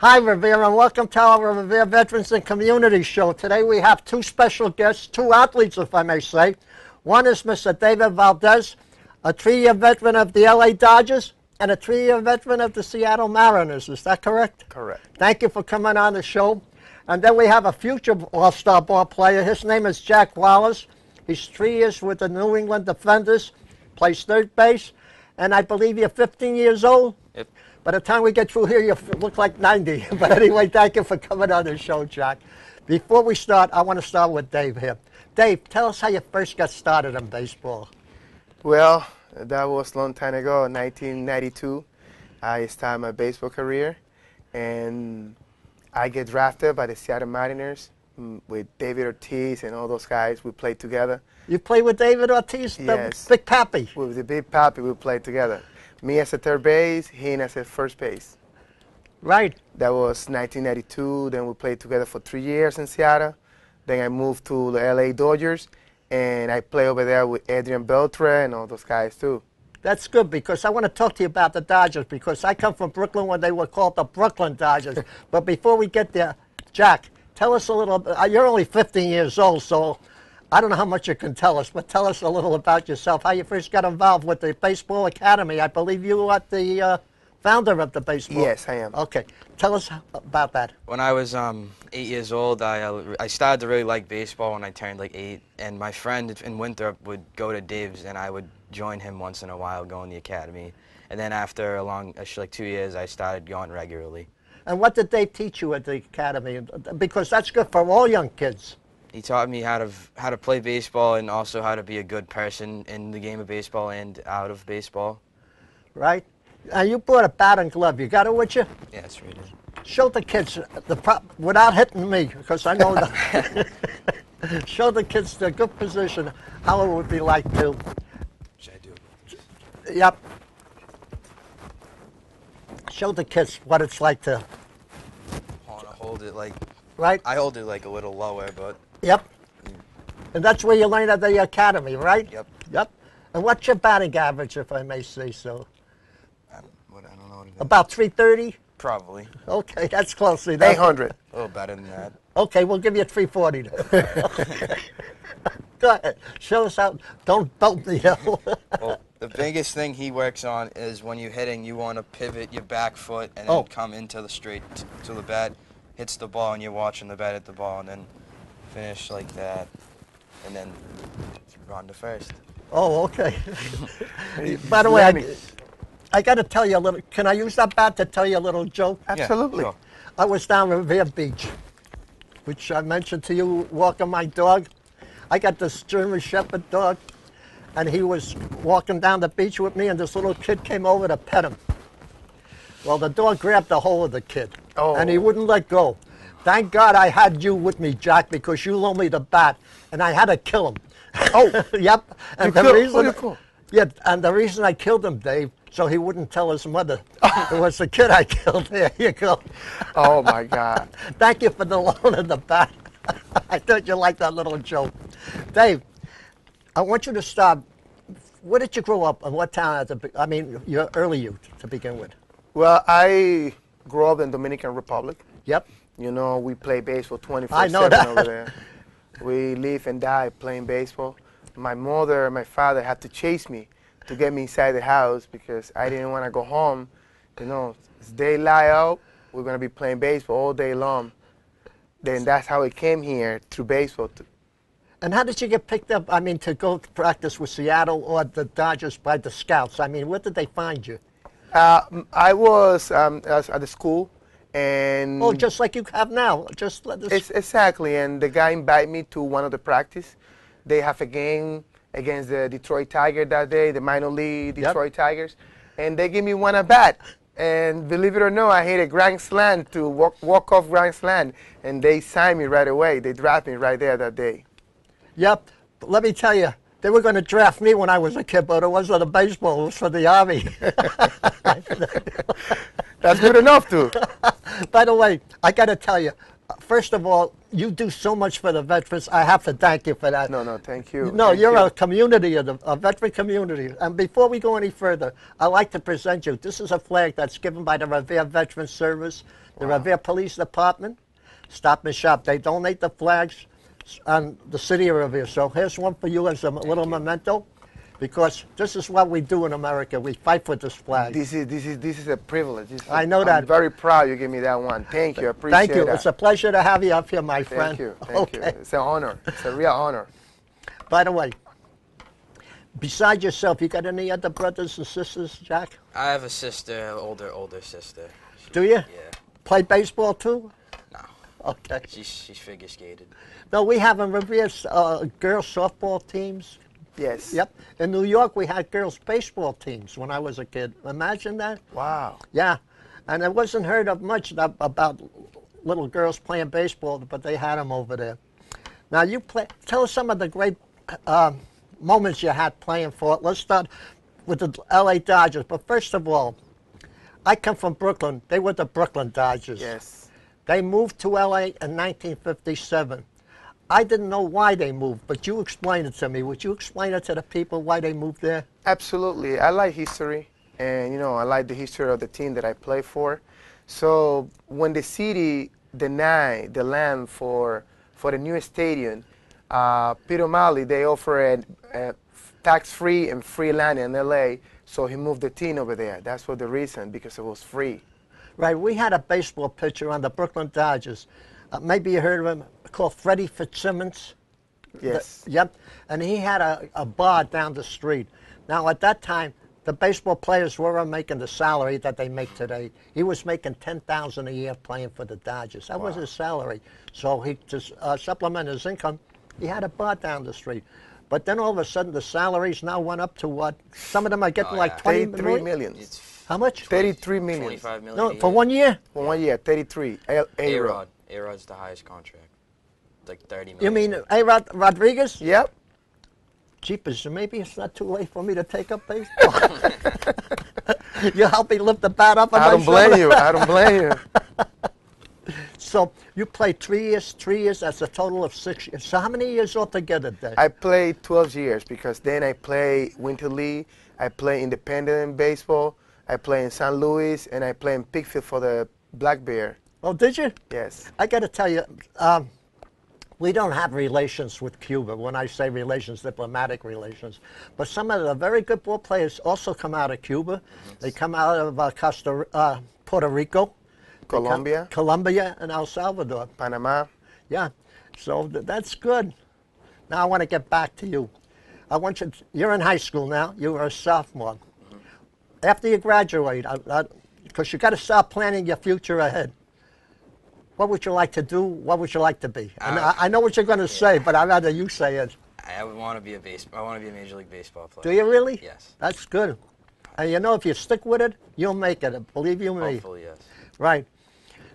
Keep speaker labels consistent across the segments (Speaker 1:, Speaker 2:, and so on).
Speaker 1: Hi, Revere, and welcome to our Revere Veterans and Community Show. Today we have two special guests, two athletes, if I may say. One is Mr. David Valdez, a three-year veteran of the LA Dodgers and a three-year veteran of the Seattle Mariners. Is that correct?
Speaker 2: Correct.
Speaker 1: Thank you for coming on the show. And then we have a future All-Star ball player. His name is Jack Wallace. He's three years with the New England Defenders, plays third base, and I believe you're 15 years old.
Speaker 3: Yep.
Speaker 1: By the time we get through here, you look like 90. but anyway, thank you for coming on the show, Jack. Before we start, I want to start with Dave here. Dave, tell us how you first got started in baseball.
Speaker 2: Well, that was a long time ago, 1992. I started my baseball career, and I get drafted by the Seattle Mariners mm, with David Ortiz and all those guys. We played together.
Speaker 1: You played with David Ortiz, the
Speaker 2: Yes.
Speaker 1: Big Papi.
Speaker 2: With the Big Papi, we played together. Me as a third base, him as a first base.
Speaker 1: Right.
Speaker 2: That was 1992. Then we played together for three years in Seattle. Then I moved to the LA Dodgers, and I play over there with Adrian Beltre and all those guys too.
Speaker 1: That's good because I want to talk to you about the Dodgers because I come from Brooklyn when they were called the Brooklyn Dodgers. but before we get there, Jack, tell us a little. uh, You're only 15 years old, so I don't know how much you can tell us, but tell us a little about yourself. How you first got involved with the baseball academy? I believe you are the uh, founder of the baseball.
Speaker 2: Yes, I am.
Speaker 1: Okay, tell us about that.
Speaker 3: When I was um, eight years old, I, uh, I started to really like baseball when I turned like eight. And my friend in Winthrop would go to Dave's, and I would join him once in a while, go in the academy. And then after a long, uh, like two years, I started going regularly.
Speaker 1: And what did they teach you at the academy? Because that's good for all young kids.
Speaker 3: He taught me how to how to play baseball and also how to be a good person in the game of baseball and out of baseball.
Speaker 1: right? Now you brought a bat and glove. You got it with you?
Speaker 3: Yeah, that's right.
Speaker 1: Show the kids the pro- without hitting me, because I know that. Show the kids the good position, how it would be like to.
Speaker 3: Should I do? It?
Speaker 1: Yep. Show the kids what it's like to.
Speaker 3: I want to hold it like
Speaker 1: Right?
Speaker 3: I hold it like a little lower, but
Speaker 1: Yep. And that's where you learn at the academy, right?
Speaker 3: Yep.
Speaker 1: Yep. And what's your batting average, if I may say so?
Speaker 3: I, what, I don't know what it is.
Speaker 1: About 330.
Speaker 3: Probably
Speaker 1: Okay, that's close enough.
Speaker 2: 800.
Speaker 3: a little better than that.
Speaker 1: Okay, we'll give you 340. then. Go ahead. Show us how. Don't belt me, know.
Speaker 3: Well, the biggest thing he works on is when you're hitting, you want to pivot your back foot and then
Speaker 1: Oh.
Speaker 3: come into the straight to the bat, hits the ball, and you're watching the bat hit the ball, and then finish like that, and then run to first.
Speaker 1: Oh, okay. By the way, I, I got to tell you a little. Can I use that bat to tell you a little joke?
Speaker 2: Absolutely.
Speaker 3: sure.
Speaker 1: I was down at Revere Beach, which I mentioned to you, walking my dog. I got this German Shepherd dog, and he was walking down the beach with me, and this little kid came over to pet him. Well, the dog grabbed a hold of the kid, and he
Speaker 2: Oh.
Speaker 1: wouldn't let go. Thank God I had you with me, Jack, because you loaned me the bat, and I had to kill him.
Speaker 2: Oh.
Speaker 1: yep. And
Speaker 2: You
Speaker 1: the
Speaker 2: killed-
Speaker 1: reason,
Speaker 2: who you killed?
Speaker 1: yeah, and the reason I killed him, Dave, so he wouldn't tell his mother it was the kid I killed. There you go.
Speaker 2: Oh my God.
Speaker 1: Thank you for the loan of the bat. I thought you liked that little joke. Dave, I want you to start. Where did you grow up and what town at the I mean, your early youth to begin with.
Speaker 2: Well, I grew up in Dominican Republic.
Speaker 1: Yep.
Speaker 2: You know, we play baseball 24
Speaker 1: I know
Speaker 2: 7
Speaker 1: that.
Speaker 2: over there. We live and die playing baseball. My mother and my father had to chase me to get me inside the house because I didn't want to go home. You know, it's daylight out, we're going to be playing baseball all day long. Then that's how it came here through baseball. To,
Speaker 1: And how did you get picked up? I mean, to go to practice with Seattle or the Dodgers by the scouts? I mean, where did they find you?
Speaker 2: uh, I was um, I was at the school and
Speaker 1: Oh, just like you have now. Just let this.
Speaker 2: Exactly, and the guy invited me to one of the practice. They have a game against the Detroit Tigers that day, the minor league
Speaker 1: Yep.
Speaker 2: Detroit Tigers, and they give me one at bat. And believe it or not, I hit a grand slam to walk, walk off grand slam, and they signed me right away. They drafted me right there that day.
Speaker 1: Yep. But let me tell you, they were going to draft me when I was a kid, but it wasn't a baseball. It was for the Army.
Speaker 2: That's good enough, too.
Speaker 1: By the way, I got to tell you, First of all, you do so much for the veterans. I have to thank you for that.
Speaker 2: No, no, thank you.
Speaker 1: No,
Speaker 2: Thank
Speaker 1: you're
Speaker 2: you.
Speaker 1: a community, of the, a veteran community. And before we go any further, I'd like to present you. This is a flag that's given by the Revere Veteran Service, the Revere Police Department, Stop and Shop. They donate the flags on the city of Revere. So here's one for you as a little memento, because this is what we do in America. We fight for this flag.
Speaker 2: This is this is this is a privilege. This
Speaker 1: I know that.
Speaker 2: I'm very proud you gave me that one. Thank you. I appreciate it.
Speaker 1: Thank you.
Speaker 2: that.
Speaker 1: It's a pleasure to have you up here, my friend.
Speaker 2: Thank you. Thank you. It's an honor. It's a real honor.
Speaker 1: By the way, besides yourself, you got any other brothers and sisters, Jack?
Speaker 3: I have a sister, older older sister. She-
Speaker 1: Do you?
Speaker 3: Yeah.
Speaker 1: Play baseball too? Okay.
Speaker 3: She's she's figure skated.
Speaker 1: No, we have in Revere uh, girls softball teams.
Speaker 2: Yes.
Speaker 1: Yep. In New York, we had girls baseball teams when I was a kid. Imagine that.
Speaker 2: Wow.
Speaker 1: Yeah. And it wasn't heard of much about little girls playing baseball, but they had them over there. Now, you play. Tell us some of the great uh, moments you had playing for it. Let's start with the L.A. Dodgers. But first of all, I come from Brooklyn. They were the Brooklyn Dodgers.
Speaker 2: Yes.
Speaker 1: They moved to LA in 1957. I didn't know why they moved, but you explained it to me. Would you explain it to the people why they moved there?
Speaker 2: Absolutely. I like history, and you know, I like the history of the team that I play for. So when the city denied the land for for the new stadium, uh, Peter O'Malley they offered tax-free and free land in LA, so he moved the team over there. That's for the reason because it was free.
Speaker 1: Right, we had a baseball pitcher on the Brooklyn Dodgers. Uh, maybe you heard of him, called Freddie Fitzsimmons.
Speaker 2: Yes.
Speaker 1: The- yep. And he had a, a bar down the street. Now, at that time, the baseball players weren't making the salary that they make today. He was making ten thousand a year playing for the Dodgers. That was his salary. So he to uh, supplement his income, he had a bar down the street. But then all of a sudden, the salaries now went up to what? Some of them are getting
Speaker 3: Oh,
Speaker 1: like
Speaker 3: yeah.
Speaker 1: twenty million.
Speaker 2: million.
Speaker 3: It's
Speaker 1: How much?
Speaker 2: 33 million.
Speaker 3: 25 million.
Speaker 1: No,
Speaker 3: a
Speaker 1: for
Speaker 3: year.
Speaker 1: one year.
Speaker 2: For one year, 33. A-
Speaker 3: A
Speaker 2: A-Rod.
Speaker 3: Rod. A Rod's the highest contract. It's like 30 million.
Speaker 1: You mean A. Rod Rodriguez?
Speaker 2: Yep.
Speaker 1: Jeepers, maybe it's not too late for me to take up baseball. you help me lift the bat up on
Speaker 2: I don't blame you. I don't blame you.
Speaker 1: So you played three years, three years. That's a total of six years. So how many years altogether? Then?
Speaker 2: I played 12 years because then I play Winter League, I play independent baseball, I play in St. Louis, and I play in Pittsfield for the Black Bear.
Speaker 1: oh, did you?
Speaker 2: Yes.
Speaker 1: I got to tell you, um, we don't have relations with Cuba. When I say relations, diplomatic relations. But some of the very good ball players also come out of Cuba. Yes. They come out of uh, Costa, uh, Puerto Rico,
Speaker 2: Colombia,
Speaker 1: Colombia, and El Salvador.
Speaker 2: Panama.
Speaker 1: Yeah, so th- that's good. Now I want to get back to you. I want you. you're in high school now. You are a sophomore. After you graduate, because you've got to start planning your future ahead. What would you like to do? What would you like to be? And
Speaker 3: Uh,
Speaker 1: I, I know what you're going to say, but I'd rather you say it.
Speaker 3: I would want to be a base. I want to be a major league baseball player.
Speaker 1: Do you really?
Speaker 3: Yes.
Speaker 1: That's good. And you know, if you stick with it, you'll make it. Believe you me.
Speaker 3: Hopefully, yes.
Speaker 1: Right.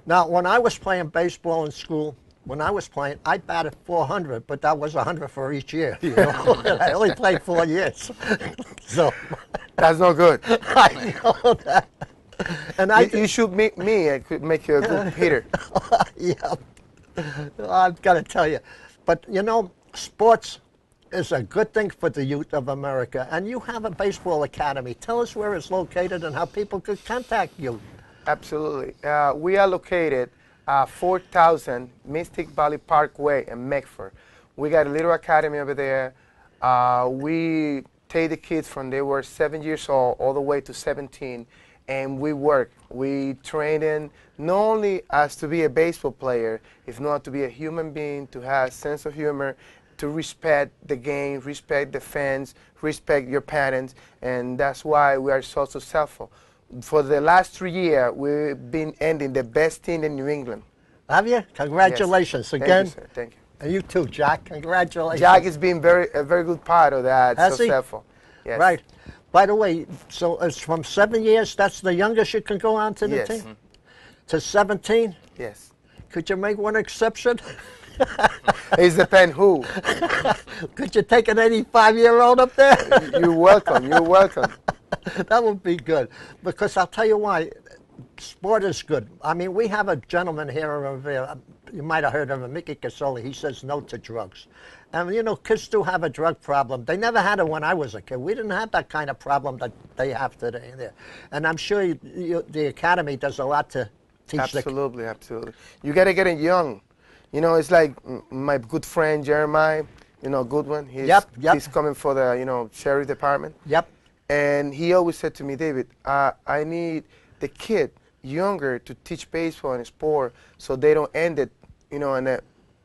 Speaker 1: Now, when I was playing baseball in school, when I was playing, I batted 400, but that was 100 for each year. You know, I only played four years, so
Speaker 2: That's no good.
Speaker 1: I know that. And I,
Speaker 2: you, you should meet me. I could make you a good hitter.
Speaker 1: yeah, I've got to tell you, but you know, sports is a good thing for the youth of America, and you have a baseball academy. Tell us where it's located and how people could contact you.
Speaker 2: Absolutely. Uh, we are located uh, 4000 Mystic Valley Parkway in Medford. We got a little academy over there. Uh, we take the kids from they were seven years old all the way to 17, and we work. We train them not only as to be a baseball player, if not to be a human being, to have sense of humor, to respect the game, respect the fans, respect your parents, and that's why we are so successful. For the last three years, we've been ending the best team in New England.
Speaker 1: Have you? Congratulations
Speaker 2: Yes.
Speaker 1: again.
Speaker 2: Thank you, sir. Thank you.
Speaker 1: And you too, Jack. Congratulations.
Speaker 2: Jack has been very a very good part of that
Speaker 1: Has he?
Speaker 2: Yes.
Speaker 1: Right. By the way, so it's from seven years. That's the youngest you can go on to the
Speaker 2: Yes.
Speaker 1: team. Mm-hmm. To 17.
Speaker 2: Yes.
Speaker 1: Could you make one exception?
Speaker 2: It depends who.
Speaker 1: Could you take an 85 year old up there?
Speaker 2: You're welcome. You're welcome.
Speaker 1: that would be good. Because I'll tell you why. Sport is good. I mean, we have a gentleman here Revere. you might have heard of him, Mickey Casoli. He says no to drugs. And, you know, kids do have a drug problem. They never had it when I was a kid. We didn't have that kind of problem that they have today. There. And I'm sure you, you, the Academy does a lot to teach the
Speaker 2: Absolutely, absolutely. You got to get it young. You know, it's like my good friend Jeremiah, you know, Goodwin. He's,
Speaker 1: Yep, yep.
Speaker 2: he's coming for the, you know, sheriff department.
Speaker 1: Yep.
Speaker 2: And he always said to me, David, uh, I need the kid younger to teach baseball and sport so they don't end it, you know, in a,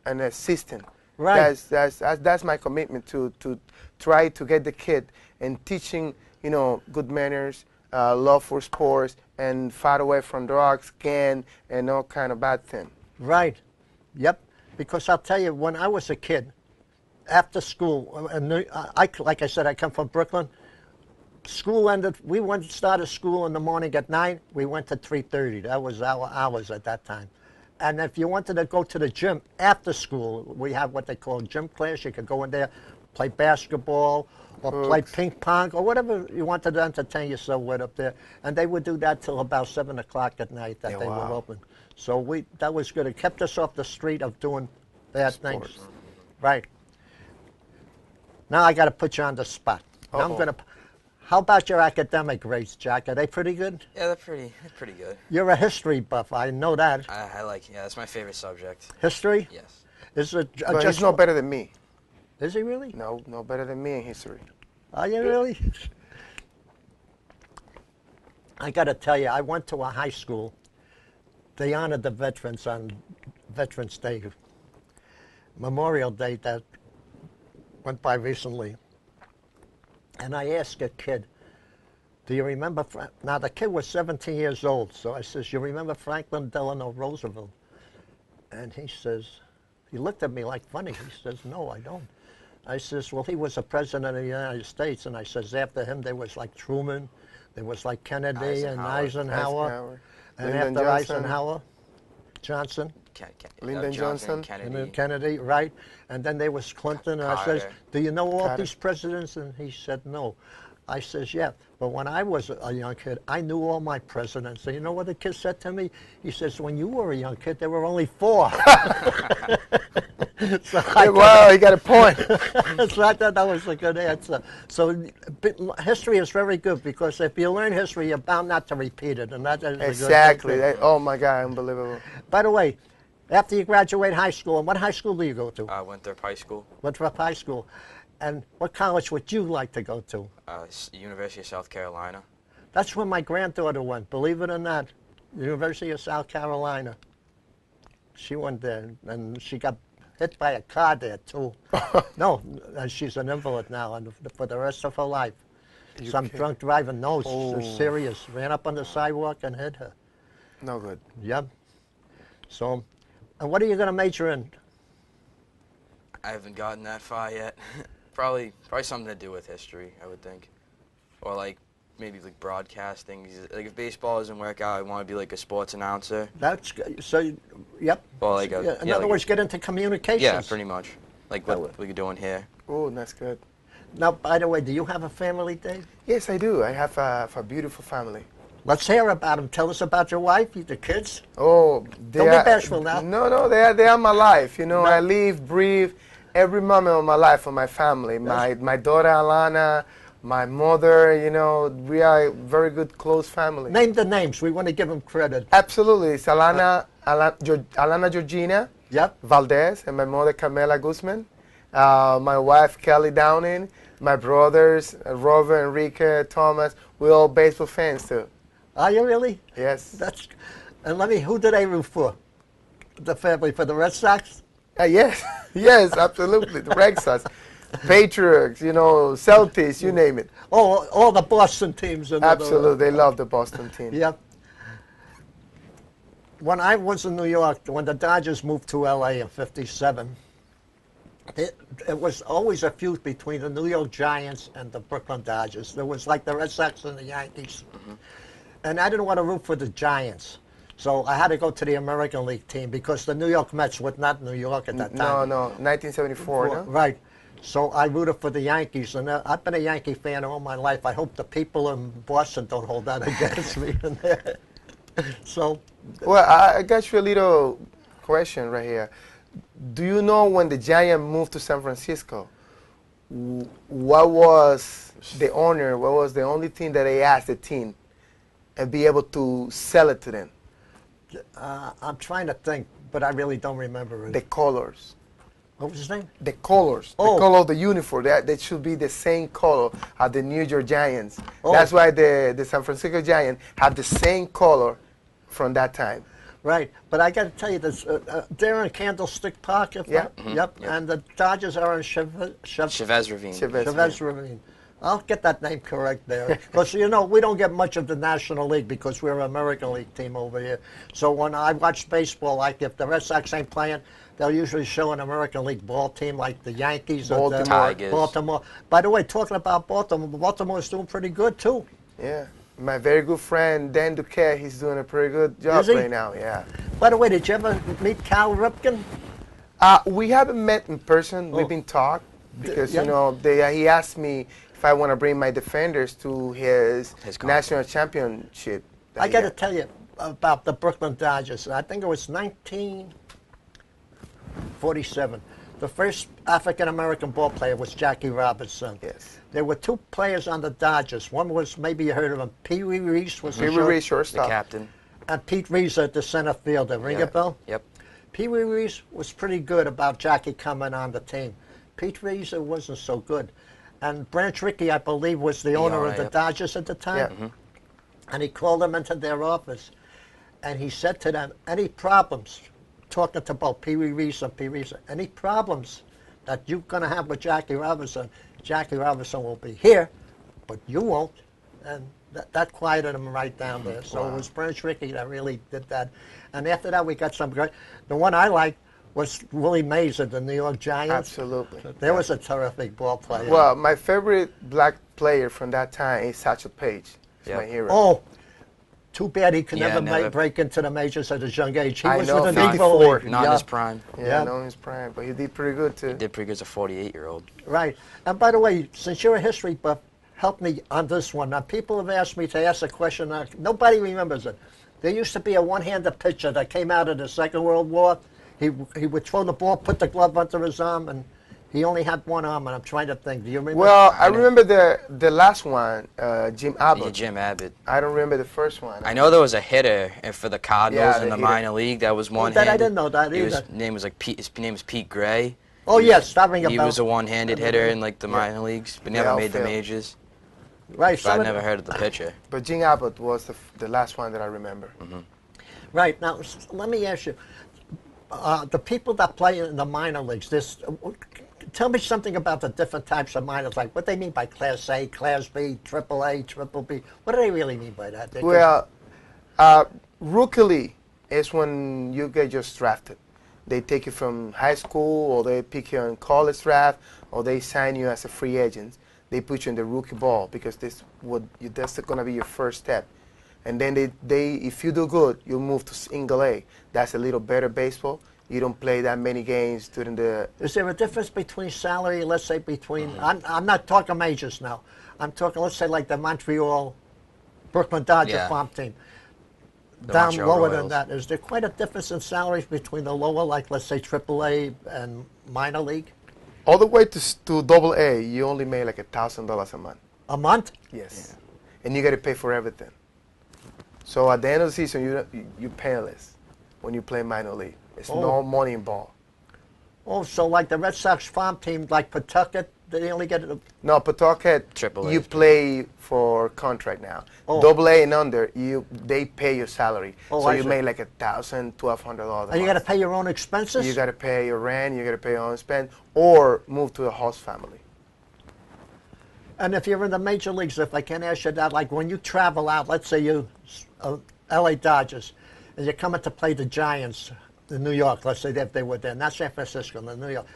Speaker 2: in a system.
Speaker 1: Right.
Speaker 2: That's, that's, that's, that's my commitment to, to try to get the kid and teaching, you know, good manners, uh, love for sports, and far away from drugs, gang, and all kind of bad thing.
Speaker 1: Right. Yep. Because I'll tell you, when I was a kid, after school, uh, New- I, I- like I said, I come from Brooklyn. School ended. We went started school in the morning at nine. We went to three thirty. That was our hours at that time. And if you wanted to go to the gym after school, we have what they call gym class. You could go in there, play basketball, or play ping pong, or whatever you wanted to entertain yourself with up there. And they would do that till about seven o'clock at night that
Speaker 2: Yeah,
Speaker 1: they were open. So we that was good. It kept us off the street of doing bad things. Right. Now I got to put you on the spot. Now I'm gonna. How about your academic grades, Jack? Are they pretty good?
Speaker 3: Yeah, they're pretty, they're pretty good.
Speaker 1: You're a history buff. I know that.
Speaker 3: I, I like, yeah, that's my favorite subject.
Speaker 1: History
Speaker 3: Yes.
Speaker 1: is it uh,
Speaker 2: But
Speaker 1: just
Speaker 2: he's no better than me.
Speaker 1: Is he really?
Speaker 2: No, no better than me in history.
Speaker 1: Are you really? I got to tell you, I went to a high school. They honored the veterans on Veterans Day, Memorial Day that went by recently. And I asked a kid, "Do you remember?" Fra-" Now the kid was 17 years old, so I says, "You remember Franklin Delano Roosevelt?" And he says, he looked at me like funny. He says, "No, I don't." I says, well, he was a president of the United States, and I says after him there was like Truman, there was like Kennedy and
Speaker 3: Eisenhower.
Speaker 1: Eisenhower,
Speaker 2: Eisenhower.
Speaker 1: and
Speaker 2: Lyndon
Speaker 1: after
Speaker 2: Johnson.
Speaker 1: Eisenhower, Johnson,
Speaker 2: Lyndon Johnson.
Speaker 1: and
Speaker 3: Kennedy.
Speaker 1: then Kennedy, right? And then there was Clinton, and I says, do you know all
Speaker 2: Carter.
Speaker 1: these presidents? And he said, no. I says, yeah, but when I was a young kid, I knew all my presidents. And you know what the kid said to me? He says, when you were a young kid, there were only four. so I
Speaker 2: Hey, wow, you got a point.
Speaker 1: so I thought that was a good answer. So bit- history is very good because if you learn history, you're bound not to repeat it, and that is a good
Speaker 2: exactly.
Speaker 1: thing.
Speaker 2: That- oh my God, unbelievable.
Speaker 1: By the way, after you graduate high school, and what high school do you go to?
Speaker 3: Uh, Winthrop High School,
Speaker 1: Winthrop High School. And what college would you like to go to?
Speaker 3: uh, University of South Carolina.
Speaker 1: That's where my granddaughter went, believe it or not. University of South Carolina. She went there, and she got hit by a car there, too. no, and she's an invalid now and for the rest of her life.
Speaker 2: You
Speaker 1: Some
Speaker 2: kidding?
Speaker 1: drunk driver, no, s-
Speaker 2: Oh.
Speaker 1: serious, ran up on the sidewalk and hit her.
Speaker 2: No good.
Speaker 1: Yep. So, and what are you going to major in?
Speaker 3: I haven't gotten that far yet. probably, probably something to do with history, I would think, or like maybe like broadcasting. Like if baseball doesn't work out, I want to be like a sports announcer.
Speaker 1: That's g- so. Yep.
Speaker 3: Well, like a,
Speaker 1: Yeah, in
Speaker 3: yeah,
Speaker 1: other
Speaker 3: like-
Speaker 1: words, get into communications.
Speaker 3: Yeah, pretty much. Like
Speaker 1: That
Speaker 3: what
Speaker 1: would-
Speaker 3: we're doing here.
Speaker 2: Oh, that's good.
Speaker 1: Now, by the way, do you have a family, Dave?
Speaker 2: Yes, I do. I have a, a beautiful family.
Speaker 1: Let's hear about them. Tell us about your wife, the kids.
Speaker 2: Oh, they
Speaker 1: Don't be
Speaker 2: are,
Speaker 1: bashful now.
Speaker 2: No, no, they are, they are my life. You know,
Speaker 1: No.
Speaker 2: I live, breathe every moment of my life for my family. My my daughter Alana, my mother. You know, we are a very good, close family.
Speaker 1: Name the names. We want to give them credit.
Speaker 2: Absolutely, it's Alana, Alana, Geor- Alana Georgina
Speaker 1: Yep.
Speaker 2: Valdez, and my mother Carmela Guzman. Uh, my wife Kelly Downing. My brothers uh, Robert, Enrique, Thomas. We're all baseball fans too.
Speaker 1: Are you really?
Speaker 2: Yes.
Speaker 1: That's. And let me. Who do they root for? The family for the Red Sox.
Speaker 2: Uh, yes, yes, absolutely. The Red Sox, Patriots, you know, Celtics, you name it.
Speaker 1: Oh, all the Boston teams.
Speaker 2: Absolutely, they love the Boston team.
Speaker 1: Yep. When I was in New York, when the Dodgers moved to LA in '57, it, it was always a feud between the New York Giants and the Brooklyn Dodgers. There was like the Red Sox and the Yankees. And I didn't want to root for the Giants. So I had to go to the American League team because the New York Mets were not New York at that time.
Speaker 2: no, no, 1974. no?
Speaker 1: Right. So I rooted for the Yankees, and uh, I've been a Yankee fan all my life. I hope the people in Boston don't hold that against me. so,
Speaker 2: Well, I, I got you a little question right here. Do you know when the Giant moved to San Francisco? What was the owner? What was the only thing that they asked the team, and be able to sell it to them?
Speaker 1: Uh, I'm trying to think, but I really don't remember it.
Speaker 2: The colors.
Speaker 1: what was his name?
Speaker 2: The colors,
Speaker 1: Oh.
Speaker 2: the color of the uniform, that, that should be the same color as the New York Giants.
Speaker 1: Oh.
Speaker 2: That's why the, the San Francisco Giants have the same color from that time.
Speaker 1: Right, but I got to tell you this. Uh, uh, they're in Candlestick Park. If
Speaker 2: Yeah.
Speaker 1: I- Yep. And the Dodgers are in Chev- Chev-
Speaker 3: Chavez Ravine.
Speaker 2: Chavez.
Speaker 1: Chavez Ravine. I'll get that name correct there. Because, you know, we don't get much of the National League because we're an American League team over here. So when I watch baseball, like if the Red Sox ain't playing, they'll usually show an American League ball team like the Yankees or the
Speaker 2: Baltimore.
Speaker 3: Tigers.
Speaker 1: Baltimore. By the way, talking about Baltimore, Baltimore's doing pretty good, too.
Speaker 2: Yeah. My very good friend Dan Duquette, he's doing a pretty good job right now. Yeah.
Speaker 1: By the way, did you ever meet Cal Ripken?
Speaker 2: Uh, we haven't met in person.
Speaker 1: Oh.
Speaker 2: We've been talked because
Speaker 1: yeah.
Speaker 2: you know they, he asked me if I want to bring my defenders to his,
Speaker 3: His
Speaker 2: national championship.
Speaker 1: I got to tell you about the Brooklyn Dodgers. I think it was 1947. The first African American ball player was Jackie Robinson.
Speaker 2: Yes.
Speaker 1: There were two players on the Dodgers. One was maybe you heard of him. Pee Wee Reese was the
Speaker 2: Pee Wee
Speaker 1: short-
Speaker 2: Reese,
Speaker 3: The captain.
Speaker 1: and Pete Reese at the center fielder. Ring
Speaker 2: Yeah.
Speaker 1: a bell?
Speaker 3: Yep.
Speaker 1: Pee Wee Reese was pretty good about Jackie coming on the team. Pete Reese wasn't so good. And Branch Rickey, I believe, was the, owner
Speaker 3: owner,
Speaker 1: of the
Speaker 3: yep.
Speaker 1: Dodgers at the time.
Speaker 2: Yeah.
Speaker 3: Mm-hmm.
Speaker 1: And he called them into their office. And he said to them, any problems, talking to both Pee Wee Reese and Pee Reese, any problems that you're going to have with Jackie Robinson, Jackie Robinson will be here, but you won't. And that, that quieted him right down there. So it was Branch Rickey that really did that. And after that, we got some great. The one I liked was Willie Mays of the New York Giants.
Speaker 2: Absolutely.
Speaker 1: There was a terrific ball player.
Speaker 2: Well, my favorite black player from that time is Satchel Paige. He's
Speaker 3: Yeah.
Speaker 2: my hero.
Speaker 1: Oh, too bad he could
Speaker 3: Yeah,
Speaker 1: never, ma-
Speaker 3: never-
Speaker 1: break into the majors at his young age. He
Speaker 2: I
Speaker 1: was
Speaker 2: know,
Speaker 1: with the
Speaker 2: 54,
Speaker 1: Negro League.
Speaker 3: Not in
Speaker 1: yeah,
Speaker 3: his prime.
Speaker 2: yeah,
Speaker 1: yeah.
Speaker 2: I know his prime, but he did pretty good too.
Speaker 3: He did pretty good as a 48 year old.
Speaker 1: Right. And by the way, since you're a history buff, help me on this one. Now, people have asked me to ask a question. Uh, nobody remembers it. There used to be a one-handed pitcher that came out of the Second World War. He, he would throw the ball, put the glove under his arm, and he only had one arm. And I'm trying to think. Do you remember?
Speaker 2: Well, I
Speaker 3: know.
Speaker 2: remember the the last one, uh, Jim Abbott.
Speaker 3: Yeah, Jim Abbott.
Speaker 2: I don't remember the first one.
Speaker 3: I know there was a hitter uh, for the Cardinals
Speaker 2: Yeah,
Speaker 3: in
Speaker 2: the
Speaker 3: the
Speaker 2: hitter.
Speaker 3: minor league that was one
Speaker 1: that I
Speaker 3: handed.
Speaker 1: didn't know that
Speaker 3: He was,
Speaker 1: either.
Speaker 3: name was like Pete. His name was Pete Gray.
Speaker 1: oh, yes, that ring a
Speaker 3: He was a one-handed hitter in like the minor leagues, but never
Speaker 2: Yeah,
Speaker 3: made the majors.
Speaker 1: right.
Speaker 3: But
Speaker 1: some
Speaker 3: I've never heard of the pitcher.
Speaker 2: But Jim Abbott was the, f- the last one that I remember.
Speaker 1: Right now, s- let me ask you: uh, the people that play in the minor leagues. This, tell me something about the different types of minors. Like what they mean by Class A, Class B, Triple A, Triple B. What do they really mean by that? Because-
Speaker 2: Well, uh, rookie league is when you get just drafted. They take you from high school, or they pick you on college draft, or they sign you as a free agent. They put you in the rookie ball because this would that's going to be your first step. And then they, they, if you do good, you move to single A. That's a little better baseball. You don't play that many games during the
Speaker 1: Is there a difference between salary, let's say between,
Speaker 3: Uh-huh.
Speaker 1: I'm, I'm not talking majors now. I'm talking, let's say like the Montreal, Brooklyn Dodger
Speaker 3: Yeah.
Speaker 1: farm team.
Speaker 3: The
Speaker 1: Down
Speaker 3: Montreal
Speaker 1: lower than that. Is there quite a difference in salaries between the lower, like let's say Triple A and minor league?
Speaker 2: all the way to, to double A. You only make like a thousand dollars a month.
Speaker 1: A month?
Speaker 2: Yes. And you got to pay for everything. So at the end of the season, you you you're penniless when you play minor league. It's
Speaker 1: Oh.
Speaker 2: no money involved.
Speaker 1: Oh, so like the Red Sox farm team, like Pawtucket, they only get a,
Speaker 2: No, Pawtucket,
Speaker 3: Triple A.
Speaker 2: you play for contract now.
Speaker 1: Oh.
Speaker 2: Double A and under, you they pay your salary.
Speaker 1: Oh,
Speaker 2: so
Speaker 1: I
Speaker 2: you
Speaker 1: see.
Speaker 2: make like a thousand, twelve hundred dollars.
Speaker 1: and you got to pay your own expenses?
Speaker 2: You got to pay your rent. You got to pay your own spend, or move to a host family.
Speaker 1: And if you're in the major leagues, if I can ask you that, like when you travel out, let's say you, uh, L.A. Dodgers, and you're coming to play the Giants in New York, let's say if they were there, not San Francisco, but New York,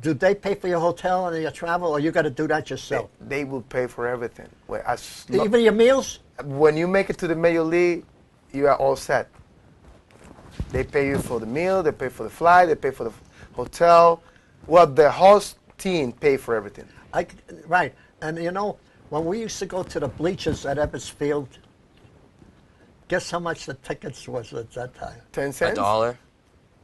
Speaker 1: do they pay for your hotel and your travel, or you got to do that yourself?
Speaker 2: They will pay for everything. Well,
Speaker 1: Even your meals?
Speaker 2: when you make it to the major league, you are all set. They pay you for the meal, they pay for the flight, they pay for the hotel. Well, the host team pay for everything.
Speaker 1: I, right. And you know, when we used to go to the bleachers at Ebbets Field, guess how much the tickets was at that time?
Speaker 2: Ten cents.
Speaker 3: A dollar.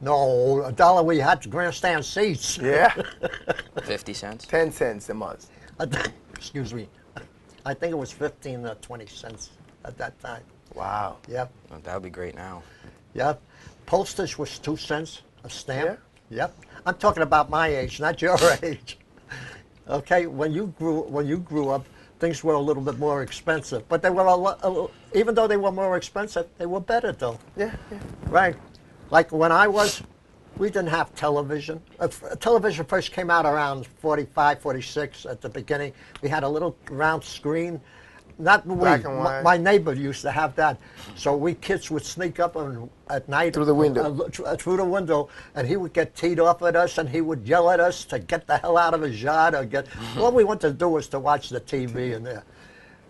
Speaker 1: No, a dollar we had to grandstand seats.
Speaker 2: Yeah,
Speaker 3: 50 cents.
Speaker 2: 10 cents a month.
Speaker 1: Excuse me. I think it was 15 or 20 cents at that time.
Speaker 2: Wow.
Speaker 1: Yep,
Speaker 3: Oh, that would be great now.
Speaker 1: yep. Postage was two cents a stamp. Yep. I'm talking about my age, not your age. Okay, when you grew when you grew up, things were a little bit more expensive, but they were a lot. A, even though they were more expensive, they were better though.
Speaker 2: Yeah, yeah.
Speaker 1: Right. Like when I was, we didn't have television. Uh, f- television first came out around 45, 46 at the beginning. We had a little round screen. Not we,
Speaker 2: Black
Speaker 1: my, my neighbor used to have that. So we kids would sneak up on, at night
Speaker 2: Through the window.
Speaker 1: uh, uh, through the window, and he would get teed off at us, and he would yell at us to get the hell out of his yard or get. All we wanted to do was to watch the TV in there.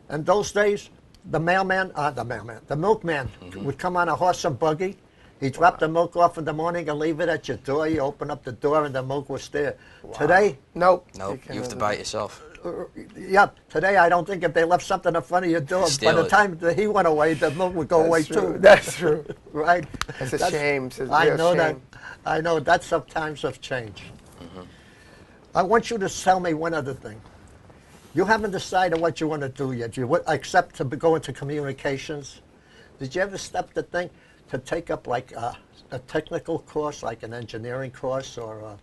Speaker 1: And those days, the mailman, uh, the mailman, the milkman would come on a horse and buggy. He'd drop the milk off in the morning and leave it at your door. You open up the door and the milk was there. Today,
Speaker 2: Nope.
Speaker 3: Nope,
Speaker 2: cannot
Speaker 3: you have to buy it yourself.
Speaker 1: Uh, yeah, today I don't think if they left something in front of your door, by
Speaker 3: Steal
Speaker 1: the
Speaker 3: it.
Speaker 1: time that he went away, the milk would go
Speaker 2: That's
Speaker 1: away
Speaker 2: true.
Speaker 1: too.
Speaker 2: That's true.
Speaker 1: right?
Speaker 2: That's a shame. It's a
Speaker 1: I
Speaker 2: real
Speaker 1: know that. I know that some times have changed. I want you to tell me one other thing. You haven't decided what you want to do yet. You would, except to go into communications. Did you ever stop to think to take up like a, a technical course, like an engineering course, or a,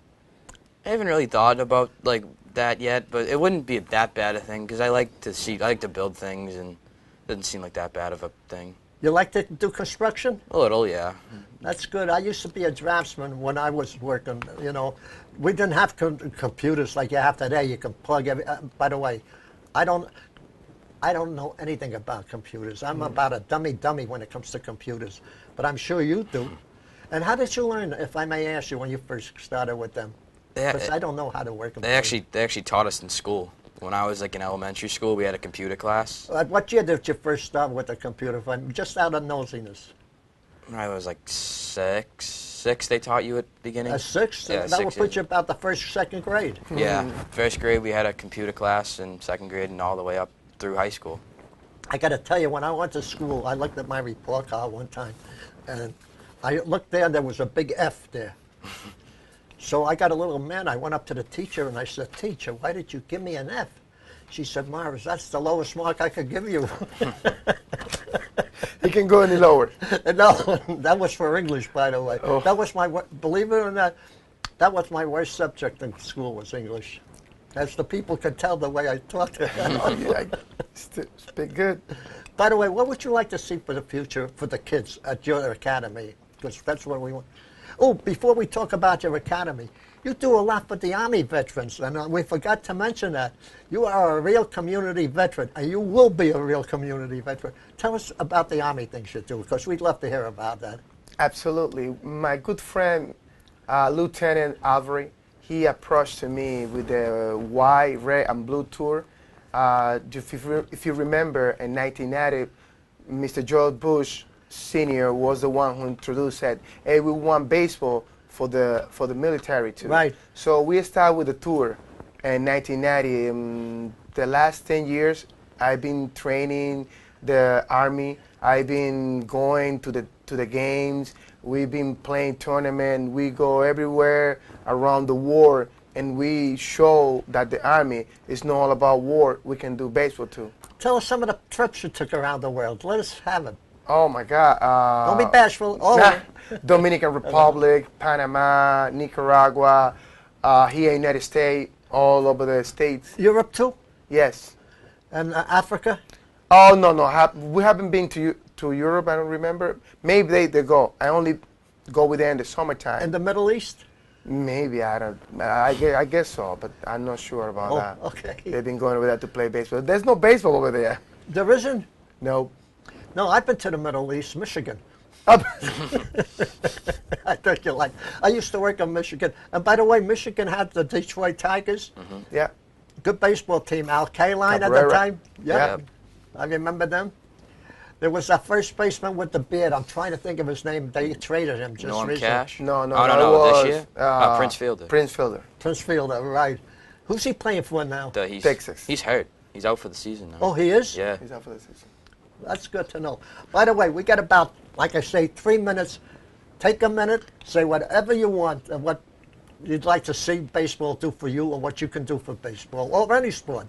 Speaker 3: I haven't really thought about like that yet, but it wouldn't be that bad a thing because I like to see, I like to build things, and it doesn't seem like that bad of a thing.
Speaker 1: you like to do construction?
Speaker 3: A little, yeah.
Speaker 1: That's good. I used to be a draftsman when I was working. You know, we didn't have com- computers like you have today. You can plug every. Uh, by the way, I don't. I don't know anything about computers. I'm about a dummy dummy when it comes to computers, but I'm sure you do. And how did you learn, if I may ask you, when you first started with them?
Speaker 3: They,
Speaker 1: I don't know how to work.
Speaker 3: they actually they actually taught us in school. When I was like in elementary school, we had a computer class.
Speaker 1: At what year did you first start with a computer? I'm just out of nosiness.
Speaker 3: I was like six, six. They taught you at the beginning.
Speaker 1: Uh, a sixth.
Speaker 3: Yeah,
Speaker 1: that would put you about the first, second grade.
Speaker 3: Yeah, first grade we had a computer class, and second grade and all the way up through high school.
Speaker 1: I got to tell you, when I went to school, I looked at my report card one time, and I looked there, and there was a big F there. So I got a little mad. I went up to the teacher and I said, "Teacher, why did you give me an F?" She said, "Morris, that's the lowest mark I could give you."
Speaker 2: He can go any lower.
Speaker 1: no, that was for English, by the way.
Speaker 2: Oh.
Speaker 1: That was my, believe it or not, that was my worst subject in school was English. As the people could tell the way I talked.
Speaker 2: St- speak good.
Speaker 1: By the way, what would you like to see for the future for the kids at your academy? Because that's what we want. Oh, before we talk about your academy, you do a lot for the Army veterans, and uh, we forgot to mention that. You are a real community veteran, and you will be a real community veteran. Tell us about the Army things you do, because we'd love to hear about that.
Speaker 2: Absolutely. My good friend, uh, Lieutenant Avery, he approached me with the white, red, and blue tour. Uh, if, you, if you remember, in 1990, Mr. George Bush Sr. was the one who introduced that, hey, we want baseball for the, for the military too.
Speaker 1: Right.
Speaker 2: So we started with the tour in 1990. Um, the last 10 years, I've been training the army. I've been going to the to the games. We've been playing tournament. We go everywhere around the world, and we show that the army is not all about war. We can do baseball too.
Speaker 1: Tell us some of the trips you took around the world. Let us have it.
Speaker 2: Oh my God! Uh,
Speaker 1: Don't be bashful. Oh,
Speaker 2: Nah. Dominican Republic, Panama, Nicaragua, uh, here in United States, all over the states.
Speaker 1: Europe too,
Speaker 2: Yes.
Speaker 1: and uh, Africa.
Speaker 2: Oh no no, ha- we haven't been to to Europe. I don't remember. Maybe they, they go. I only go with them in the summertime.
Speaker 1: In the Middle East.
Speaker 2: Maybe I don't. I guess, I guess so, but I'm not sure about
Speaker 1: Oh,
Speaker 2: that.
Speaker 1: okay.
Speaker 2: They've been going over there to play baseball. There's no baseball over there.
Speaker 1: There isn't.
Speaker 2: No.
Speaker 1: No, I've been to the Middle East, Michigan. I think you like. I used to work in Michigan, and by the way, Michigan had the Detroit Tigers,
Speaker 2: yeah.
Speaker 1: good baseball team. Al Kaline at the time. Yeah,
Speaker 3: Yep.
Speaker 1: I remember them. There was a first baseman with the beard. I'm trying to think of his name. They traded him just
Speaker 3: Norm
Speaker 1: recently.
Speaker 3: Cash.
Speaker 2: No no.
Speaker 3: Oh, no,
Speaker 2: that
Speaker 3: no, this year?
Speaker 2: Uh,
Speaker 3: Uh, Prince Fielder.
Speaker 2: Prince Fielder.
Speaker 1: Prince Fielder, right? Who's he playing for now?
Speaker 3: The- he's,
Speaker 2: Texas.
Speaker 3: He's hurt. He's out for the season now.
Speaker 1: Oh, he is.
Speaker 3: Yeah.
Speaker 2: He's out for the season.
Speaker 1: That's good to know. By the way, we got about, like I say, three minutes take a minute, say whatever you want and what you'd like to see baseball do for you or what you can do for baseball or any sport.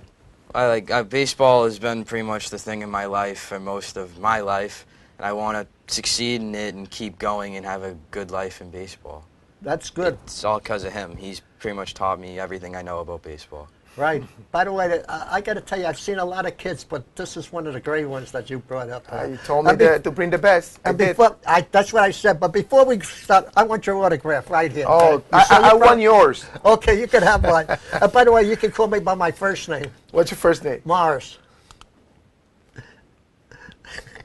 Speaker 3: I like uh, baseball has been pretty much the thing in my life for most of my life, and I want to succeed in it and keep going and have a good life in baseball.
Speaker 1: That's good.
Speaker 3: It's all because of him. He's pretty much taught me everything I know about baseball.
Speaker 1: Right. By the way, I, I got to tell you, I've seen a lot of kids, but this is one of the great ones that you brought up.
Speaker 2: Uh, you told me
Speaker 1: be-
Speaker 2: to bring the best. I
Speaker 1: before, I, that's what I said. But before we start, I want your autograph right here.
Speaker 2: Oh,
Speaker 1: okay?
Speaker 2: I, I, I want yours.
Speaker 1: Okay, you can have mine. and by the way, you can call me by my first name,
Speaker 2: What's your first name?
Speaker 1: Morris.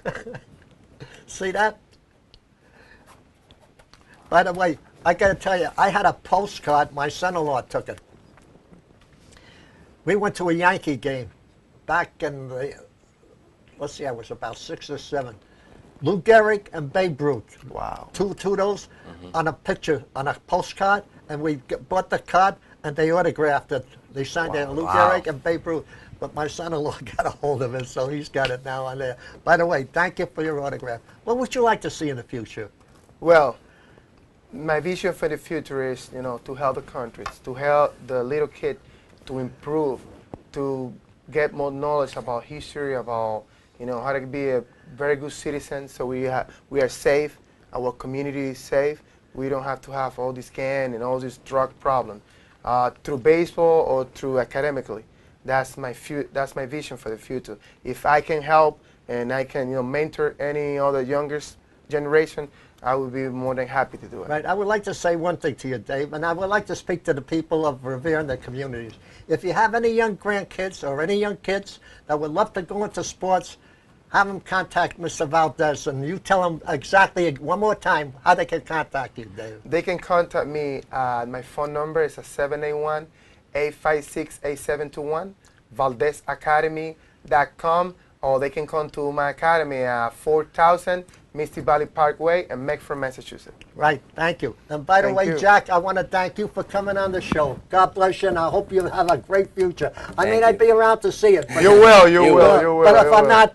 Speaker 1: See that? By the way, I got to tell you, I had a postcard. My son-in-law took it. We went to a Yankee game back in the, let's see, I was about six or seven. Lou Gehrig and Babe Ruth.
Speaker 2: Wow.
Speaker 1: Two, Toodles of those on a picture, on a postcard, and we g- bought the card and they autographed it. They signed it, Lou
Speaker 3: Wow.
Speaker 1: Gehrig and Babe Ruth. But my son-in-law got a hold of it, so he's got it now on there. By the way, thank you for your autograph. What would you like to see in the future?
Speaker 2: Well, my vision for the future is, you know, to help the countries, to help the little kid to improve, to get more knowledge about history, about, you know, how to be a very good citizen so we, ha- we are safe, our community is safe. We don't have to have all this gang and all this drug problem. Uh, through baseball or through academically. That's my, fu- that's my vision for the future. If I can help and I can, you know, mentor any other youngest generation, I would be more than happy to do it.
Speaker 1: Right. I would like to say one thing to you, Dave, and I would like to speak to the people of Revere and their communities. If you have any young grandkids or any young kids that would love to go into sports, have them contact Mr. Valdez, and you tell them exactly one more time how they can contact you, Dave.
Speaker 2: They can contact me. Uh, my phone number is 781 856 8721, valdezacademy.com, or they can come to my academy at 4000 Mystic Valley Parkway in Medford, Massachusetts.
Speaker 1: Right. Thank you. And by the
Speaker 2: Thank
Speaker 1: way,
Speaker 2: you.
Speaker 1: Jack, I want to thank you for coming on the show. God bless you, and I hope you have a great future. I
Speaker 3: Thank
Speaker 1: mean,
Speaker 3: you.
Speaker 1: I'd be around to see it. but-
Speaker 2: You will, you,
Speaker 3: You
Speaker 2: will,
Speaker 3: will.
Speaker 2: you will.
Speaker 1: But if
Speaker 2: you
Speaker 1: I'm not,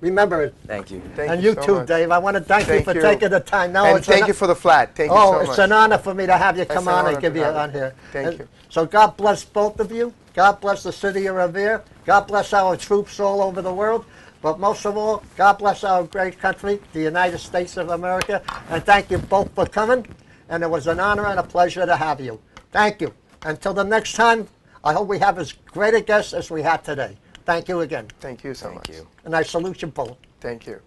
Speaker 1: remember it.
Speaker 3: Thank you.
Speaker 2: Thank
Speaker 1: and you,
Speaker 2: so
Speaker 1: too,
Speaker 2: much.
Speaker 1: Dave. I want to thank,
Speaker 2: Thank
Speaker 1: you for
Speaker 2: you.
Speaker 1: taking the time. No,
Speaker 2: and thank
Speaker 1: an,
Speaker 2: you for the flat. Thank
Speaker 1: oh,
Speaker 2: you so much.
Speaker 1: Oh, it's an honor for me to have you
Speaker 2: It's
Speaker 1: come
Speaker 2: an
Speaker 1: on and give you on here.
Speaker 2: Thank
Speaker 1: And
Speaker 2: you.
Speaker 1: So God bless both of you. God bless the city of Revere. God bless our troops all over the world. But most of all, God bless our great country, the United States of America. And thank you both for coming. And it was an honor and a pleasure to have you. Thank you. Until the next time, I hope we have as great a guest as we had today. Thank you again.
Speaker 2: Thank you so
Speaker 3: Thank
Speaker 2: much.
Speaker 3: you.
Speaker 1: And I salute you both.
Speaker 2: Thank you.